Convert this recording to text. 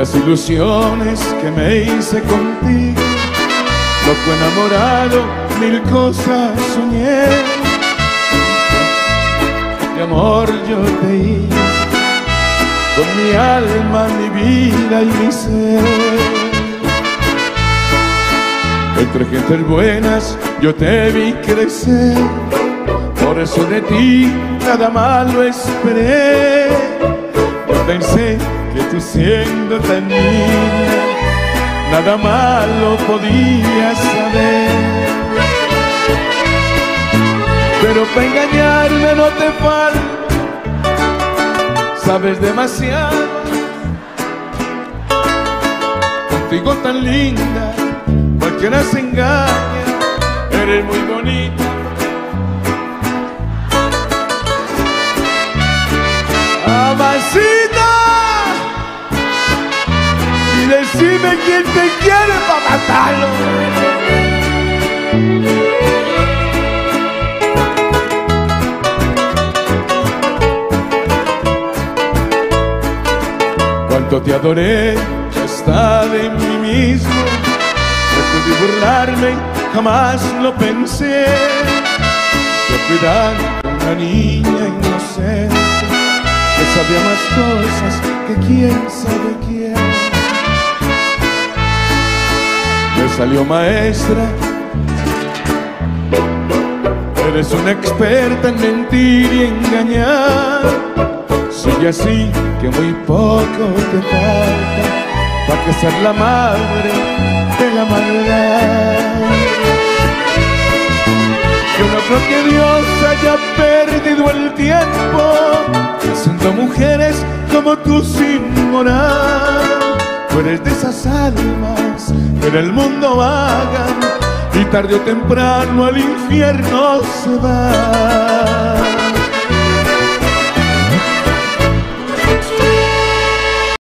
Tantas ilusiones que me hice contigo, loco enamorado, mil cosas soñé. De amor yo te hice, con mi alma, mi vida y mi ser. Entre gentes buenas yo te vi crecer, por eso de ti nada malo esperé. Yo pensé que tú siendo tan niña, nada malo podías saber. Pero para engañarme no te falta, sabes demasiado. Contigo tan linda cualquiera se engaña, eres muy bonita. Amacita, decime quién te quiere para matarlo. Cuánto te adoré, ya está de mí mismo de burlarme, jamás lo pensé. Yo cuidar una niña inocente que sabía más cosas que quién sabe quién. Salió maestra, eres una experta en mentir y engañar. Sigue así que muy poco te falta para que ser la madre de la maldad. Yo no creo que Dios haya perdido el tiempo haciendo mujeres como tú sin morar. De esas almas que en el mundo vagan y tarde o temprano al infierno se van.